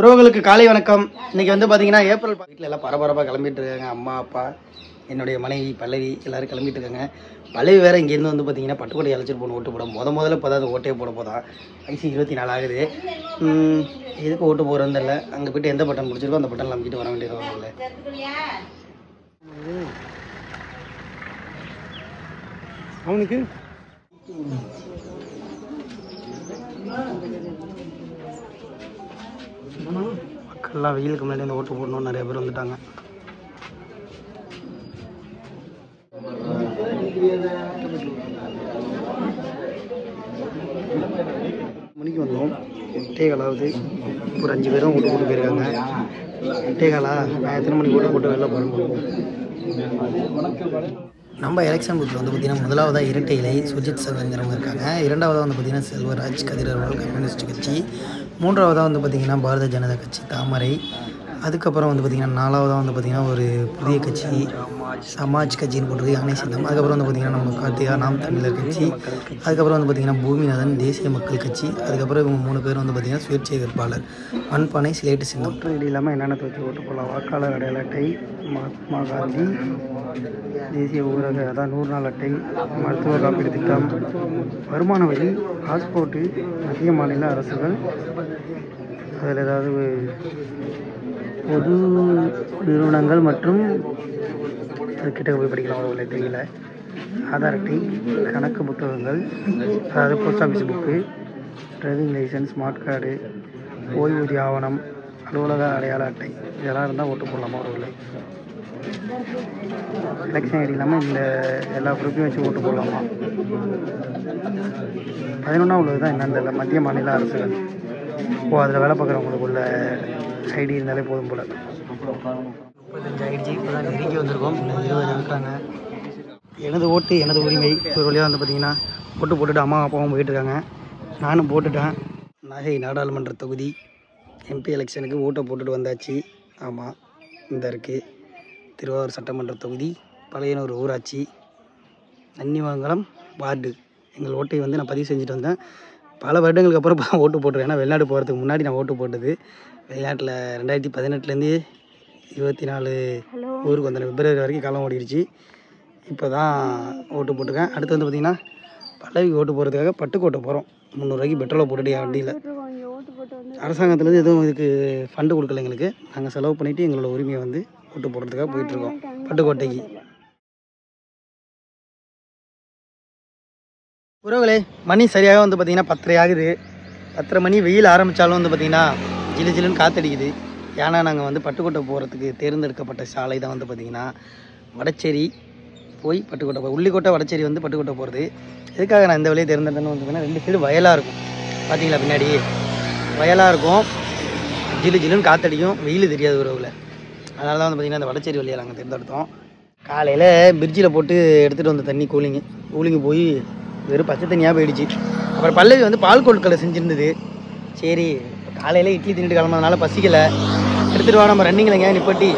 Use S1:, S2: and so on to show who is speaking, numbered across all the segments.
S1: உறவுகளுக்கு காலை வணக்கம். இன்னைக்கு வந்து பார்த்தீங்கன்னா ஏப்ரல் வீட்டில் எல்லாம் பரபரப்பாக கிளம்பிட்டு இருக்காங்க. அம்மா அப்பா என்னுடைய மனைவி பல்லவி எல்லாரும் கிளம்பிட்டு இருக்காங்க. பல்லவி வேறு இங்கேருந்து வந்து பார்த்தீங்கன்னா பட்டுக்கோட்டை அழைச்சிட்டு போகணும் ஓட்டு போட முத முதல்ல இப்போ தான் ஓட்டே போட போதான் வயசு இருபத்தி நாலு ஆகுது. எதுக்கு ஓட்டு போகிறதில்ல தெரியல. அங்கே போயிட்டு எந்த பட்டன் முடிச்சிருக்கோ அந்த பட்டன் நம்பிக்கிட்டு வர வேண்டியது வரல
S2: அவனுக்கு?
S1: மக்கள்லாம் வெயிலுக்கு முன்னாடி வந்து ஓட்டு போடணும்னு நிறைய பேர் வந்துட்டாங்க. மணிக்கு வந்தோம். எட்டே காலாவது ஒரு அஞ்சு பேரும் ஓட்டு போட்டு போயிருக்காங்க. எட்டே காலா நான் எத்தனை மணிக்கு ஓட்டு போட்டு வெளில போகிறோம் நம்ம எலெக்ஷன் பூத்தில் வந்து பார்த்திங்கன்னா முதலாவதாக இரட்டை இலை சுஜித் சர்வங்கிறவங்க இருக்காங்க. இரண்டாவதாக வந்து பார்த்திங்கன்னா செல்வராஜ் கதிரவர்கள் கம்யூனிஸ்ட் கட்சி. மூன்றாவதாக வந்து பார்த்திங்கன்னா பாரதிய ஜனதா கட்சி தாமரை. அதுக்கப்புறம் வந்து பார்த்திங்கன்னா நாலாவதாக வந்து பார்த்திங்கன்னா ஒரு புதிய கட்சி சமாஜ் கட்சின்னு போடுறது யானை சிந்தம் அதுக்கப்புறம் வந்து பார்த்திங்கன்னா நம்ம கார்த்திகா நாம் தமிழர் கட்சி. அதுக்கப்புறம் வந்து பார்த்திங்கன்னா பூமிநாதன் தேசிய மக்கள் கட்சி. அதுக்கப்புறம் இவங்க மூணு பேர் வந்து பார்த்திங்கன்னா சுயேட்சை வேட்பாளர் மண்பானை ஸ்லேட்டு சின்னம். ஓட்டு இல்லாமல் என்னென்ன துவச்சி ஓட்டு போகலாம் வாக்காளர் அடையாள அட்டை மகாத்மா காந்தி தேசிய ஊரக அதான் நூறு நாள் அட்டை மருத்துவ காப்பீடு திட்டம். வருமான வரி பாஸ்போர்ட்டு மத்திய மாநில அரசுகள். அதில் ஏதாவது பொது நிறுவனங்கள் மற்றும் அது கிட்ட போய் படிக்கலாம் அவ்வளோ தெரியல. ஆதார் அட்டை கணக்கு புத்தகங்கள் அதாவது post office book driving licence smart card ஓய்வூதிய ஆவணம் அலுவலக அடையாள அட்டை. இதெல்லாம் இருந்தால் ஓட்டு போடலாமா ஒரு எலெக்ஷன் ஐடி இல்லாமல் இந்த எல்லா குரூப்பையும் வச்சு ஓட்டு போடலாமா? பதினொன்றா உள்ளது தான் என்னன்னு தெரியல. மத்திய மாநில அரசுகள் ஓ அதில் வேலை பார்க்குறவங்களுக்கு உள்ள ஐடி இருந்தாலே போதும் போல். முப்பத்தஞ்சு ஆயிடுச்சு இப்போ தான் நெருங்கி வந்திருக்கோம். இருபது இருக்காங்க. எனது ஓட்டு எனது உரிமை. ஒரு வழியாக வந்து பார்த்தீங்கன்னா ஓட்டு போட்டுட்டு அம்மா அப்பாவும் போயிட்டுருக்காங்க நானும் போட்டுட்டேன். நாகை நாடாளுமன்ற தொகுதி. எம்பி எலெக்ஷனுக்கு ஓட்டை போட்டுட்டு வந்தாச்சு. ஆமாம் இந்த இருக்குது திருவாரூர் சட்டமன்ற தொகுதி பழையனூர் ஊராட்சி நன்னிமங்கலம் வார்டு. எங்கள் ஓட்டை வந்து நான் பதிவு செஞ்சுட்டு வந்தேன். பல வருடங்களுக்கு அப்புறம் ஓட்டு போட்டுருக்கேன். ஏன்னா வெளிநாடு போகிறதுக்கு முன்னாடி நான் ஓட்டு போட்டது. வெளிநாட்டில் ரெண்டாயிரத்தி பதினெட்டுலேருந்து இருபத்தி நாலு ஊருக்கு வந்தேன் பிப்ரவரி வரைக்கும் காலம் ஓடிடுச்சு. இப்போ தான் ஓட்டு போட்டிருக்கேன். அடுத்து வந்து பார்த்திங்கன்னா பல்லவிக்கு ஓட்டு போகிறதுக்காக பட்டுக்கோட்டை போகிறோம் முந்நூறுரூவாய்க்கு பெட்ரோலை போட்டுட்டு என் வண்டியில் அரசாங்கத்துலேருந்து எதுவும் இதுக்கு ஃபண்டு கொடுக்கல எங்களுக்கு. நாங்கள் செலவு பண்ணிவிட்டு எங்களோட உரிமையை வந்து ஓட்டு போடுறதுக்காக போயிட்டுருக்கோம் பட்டுக்கோட்டைக்கு. உறவுகளே மணி சரியாக வந்து பார்த்திங்கன்னா பத்தரை ஆகுது. பத்தரை மணி வெயில் ஆரம்பித்தாலும் வந்து பார்த்திங்கன்னா ஜிலு ஜிலுன்னு காத்தடிக்குது. ஏன்னா நாங்கள் வந்து பட்டுக்கோட்டை போகிறதுக்கு தேர்ந்தெடுக்கப்பட்ட சாலை தான் வந்து பார்த்திங்கன்னா வடச்சேரி போய் பட்டுக்கோட்டை போய் உள்ளிக்கோட்டை வடச்சேரி வந்து பட்டுக்கோட்டை போகிறது எதுக்காக நான் இந்த வழியை தேர்ந்தெடுத்தேன்னு வந்து பார்த்தீங்கன்னா ரெண்டு சைடு வயலாக இருக்கும். பார்த்தீங்களா பின்னாடி? வயலாக இருக்கும். ஜிலு ஜிலுன்னு காத்தடிக்கும். வெயில் தெரியாது உறவுல அதனால தான் வந்து பார்த்திங்கன்னா இந்த வடச்சேரி வழியை நாங்கள் தேர்ந்தெடுத்தோம். காலையில் பிரிட்ஜில் போட்டு எடுத்துகிட்டு வந்த தண்ணி கூலிங்கு கூலிங்கு போய் வெறும் பச்சை தண்ணியாக போயிடுச்சு. அப்புறம் பல்லவி வந்து பால் கொழுக்கலை செஞ்சுருந்தது. சரி காலையில் இட்லி தின்னுட்டு கிளம்புனதுனால பசிக்கலை. எடுத்துகிட்டு வா நம்ம ரன்னிங்கில் எங்கேயா நிப்பாட்டி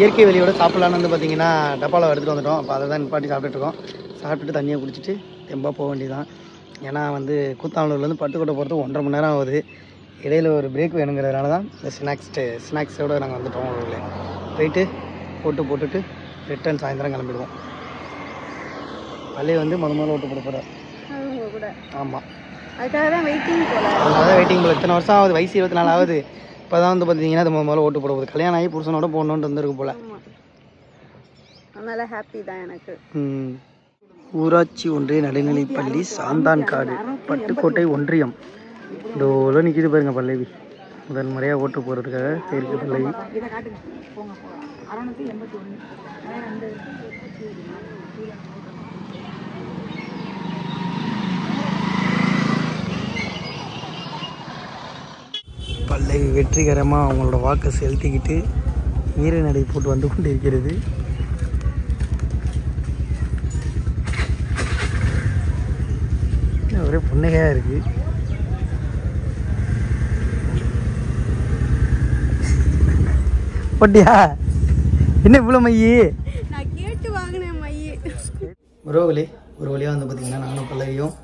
S1: இயற்கை வெளியோட சாப்பிட்லான்னு வந்து பார்த்தீங்கன்னா டப்பாவில் எடுத்துகிட்டு வந்துட்டோம். அப்போ அதை தான் நிப்பாட்டி சாப்பிட்டுட்டு இருக்கோம். சாப்பிட்டுட்டு தண்ணியை குடிச்சிட்டு தெம்பாக போக வேண்டியதான் ஏன்னா வந்து கூத்தாமலூர்லேருந்து பட்டுக்கோட்டை போகிறதுக்கு ஒன்றரை மணி நேரம் ஆகுது. இடையில ஒரு பிரேக் வேணுங்கிறதுனால தான் இந்த ஸ்நாக்ஸ் ஸ்நாக்ஸோடு நாங்கள் வந்துட்டோம் ஊரில் போயிட்டு போட்டு போட்டுட்டு ரிட்டர்ன் சாயந்தரம் கிளம்பிடுவோம். பள்ளி வந்து முத முதல்ல ஓட்டு போட போகிறார்
S3: கூட.
S1: ஆமாம்
S3: அதுக்காக தான் வெயிட்டிங் போல.
S1: அதனால தான் வெயிட்டிங் போல். இத்தனை வருஷம் ஆகுது வயசு இருபத்தி நாலு ஆகுது. இப்போ தான் வந்து பார்த்தீங்கன்னா அது முத முதல்ல ஓட்டு போட போகுது. கல்யாணம் ஆகி புருஷனோட போடணுன்ட்டு வந்திருக்கு போல்.
S3: அதனால ஹாப்பி தான் எனக்கு.
S1: ம். ஊராட்சி ஒன்றிய நடுநிலைப்பள்ளி சாந்தான்காடு பட்டுக்கோட்டை ஒன்றியம். இதோல நிற்கிது பாருங்க பல்லவி. முதல் முறையாக ஓட்டு போகிறதுக்காக இருக்கு பல்லவி. பல்லவி வெற்றிகரமாக அவங்களோட வாக்கை செலுத்திக்கிட்டு வீர நடை போட்டு வந்து கொண்டு இருக்கிறது ஒரே புன்னகையாக இருக்கு. போட்டியா? என்ன இவ்வளோ மையி?
S3: நான் கேட்டு வாங்கினேன் மைய.
S1: உறவுகளே ஒரு வழியாக வந்து பார்த்திங்கன்னா நானும் பல்லவியும்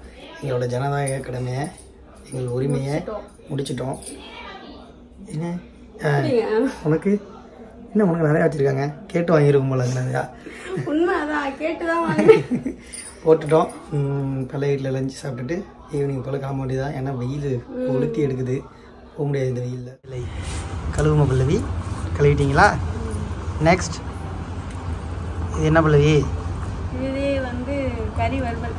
S1: எங்களோட ஜனநாயக கடமையை எங்கள் உரிமையை முடிச்சிட்டோம். என்ன? உனக்கு? என்ன உனக்கு நிறையா வச்சுருக்காங்க? கேட்டு வாங்கியிருக்கும் போல நிறையா. போட்டுட்டோம். பழைய வீட்டில் லஞ்சு சாப்பிட்டுட்டு ஈவினிங் போல் கிளம்ப வேண்டியதான் ஏன்னா வெயில் கொளுத்தி எடுக்குது. போக முடியாது இந்த வெயிலில். இல்லை. கழுவும பல்லவி? கழுவிட்டீங்களா? நெக்ஸ்ட் இது என்ன பல்லவி
S3: இதே வந்து கறி வறுவல்.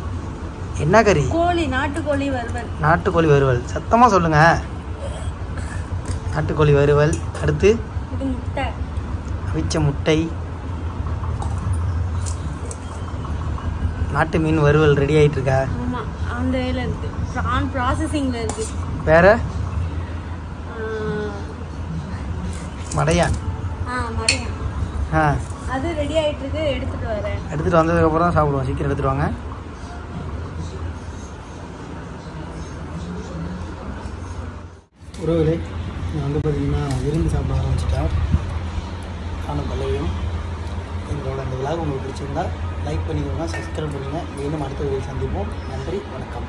S1: என்ன கறி?
S3: கோழி நாட்டுக்கோழி வறுவல்.
S1: நாட்டுக்கோழி வறுவல். சத்தமாக சொல்லுங்க. நாட்டுக்கோழி வறுவல். அடுத்து?
S3: இது முட்டை.
S1: அவிச்ச முட்டை. நாட்டு மீன் வறுவல் ரெடி ஆயிட்டு இருக்கா?
S3: ஆமா அந்த இதில் இருக்கு. ப்ரான் ப்ராசஸிங்ல இருக்கு.
S1: வேற? மடையான் ஆ
S3: அது ரெடி ஆயிட்டு இருக்கு எடுத்துட்டு வரேன்.
S1: எடுத்துகிட்டு வந்ததுக்கப்புறம் தான் சாப்பிடுவோம். சீக்கிரம் எடுத்துட்டு வாங்க. உறவுகளே நான் வந்து பார்த்தீங்கன்னா விரும்பி சாப்பிட ஆரம்பிச்சிட்டேன். நானும் பல்லவியும். எங்களோட இந்த விழாவை உங்களுக்கு பிடிச்சிருந்தா லைக் பண்ணிக்கோங்க சப்ஸ்கிரைப் பண்ணுங்கள் மீண்டும் அடுத்த வீடியோ சந்திப்போம். நன்றி வணக்கம்.